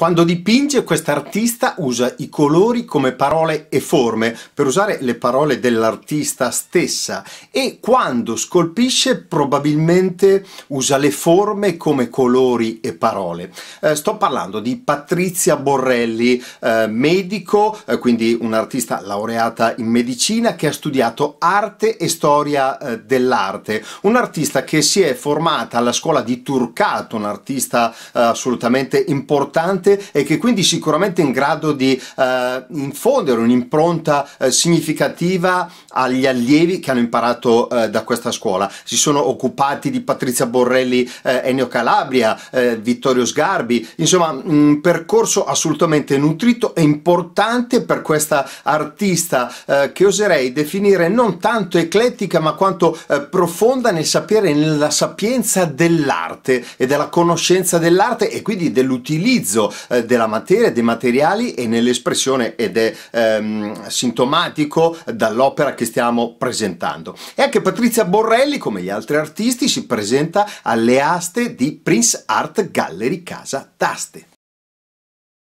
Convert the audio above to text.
Quando dipinge quest'artista usa i colori come parole e forme, per usare le parole dell'artista stessa e quando scolpisce probabilmente usa le forme come colori e parole. Eh, sto parlando di Patrizia Borrelli, eh, medico, eh, quindi un'artista laureata in medicina che ha studiato arte e storia eh, dell'arte, un'artista che si è formata alla scuola di Turcato, un'artista eh, assolutamente importante importante e che quindi sicuramente è in grado di eh, infondere un'impronta eh, significativa agli allievi che hanno imparato eh, da questa scuola. Si sono occupati di Patrizia Borrelli, eh, Ennio Calabria, eh, Vittorio Sgarbi, insomma un percorso assolutamente nutrito e importante per questa artista che oserei definire non tanto eclettica ma quanto profonda nel sapere, nella sapienza dell'arte e della conoscenza dell'arte e quindi dell'utilizzo eh, della materia, dei materiali e nell'espressione ed è ehm, sintomatico dall'opera che stiamo presentando. E anche Patrizia Borrelli, come gli altri artisti, si presenta alle aste di Prince Art Gallery Casa d'Aste.